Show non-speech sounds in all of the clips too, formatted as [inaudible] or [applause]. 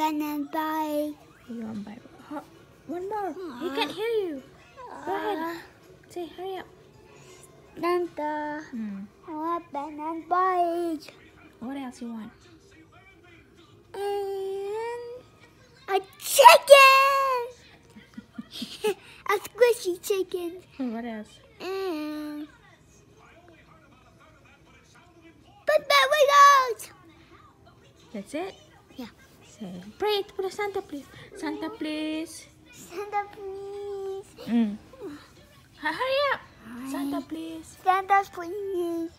banana bike. You want buy one more. He can't hear you. Go ahead. Say hurry up. Santa, Hmm. I want banana bike. What else you want? And a chicken. [laughs] a squishy chicken. [laughs] What else? And but Wiggles. That's it? Yeah. Say, pray to Santa, please. Santa, please. Santa, please. Mm. Hurry up. Santa, please. Santa, please.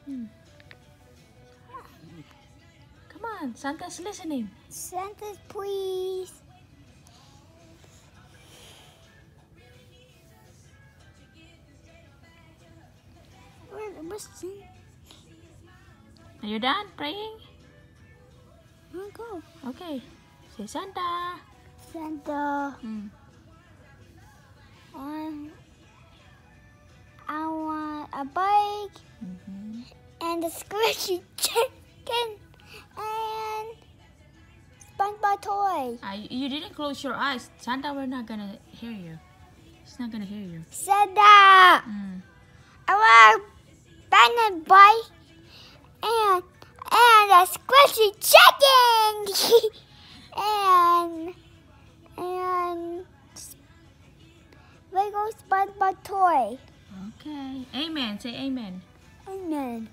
Come on. Santa's listening. Santa, please. Where, where's Santa? Are you done praying? Go? Okay. Say Santa. Santa. Mm. Um, I want a bike Mhm. and a squishy [laughs] chicken and SpongeBob toy. Uh, you- didn't close your eyes. Santa, we're not gonna hear you. He's not gonna hear you. Santa. Mm. I want a bike and and a squishy chicken [laughs] and and Lego SpongeBob toy. Okay. Amen. Say amen. Amen.